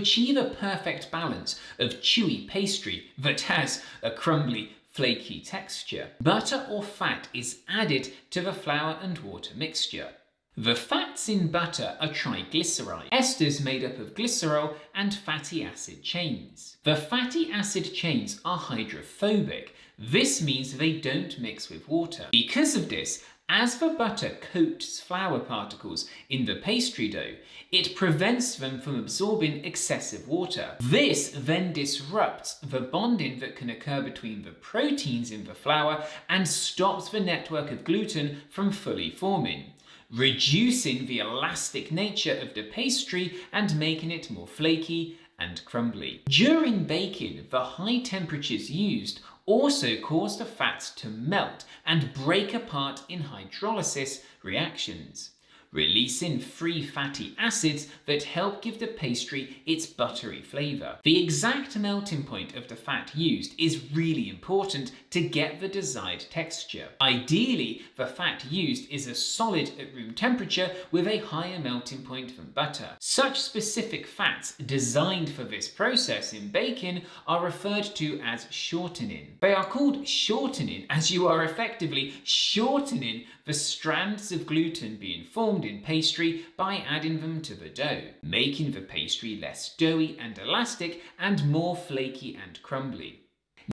achieve a perfect balance of chewy pastry that has a crumbly, flaky texture. Butter or fat is added to the flour and water mixture. The fats in butter are triglyceride, esters made up of glycerol and fatty acid chains. The fatty acid chains are hydrophobic. This means they don't mix with water. Because of this, as the butter coats flour particles in the pastry dough, it prevents them from absorbing excessive water. This then disrupts the bonding that can occur between the proteins in the flour and stops the network of gluten from fully forming reducing the elastic nature of the pastry and making it more flaky and crumbly. During baking, the high temperatures used also cause the fats to melt and break apart in hydrolysis reactions releasing free fatty acids that help give the pastry its buttery flavour. The exact melting point of the fat used is really important to get the desired texture. Ideally, the fat used is a solid at room temperature with a higher melting point than butter. Such specific fats designed for this process in baking are referred to as shortening. They are called shortening as you are effectively shortening the strands of gluten being formed in pastry by adding them to the dough, making the pastry less doughy and elastic and more flaky and crumbly.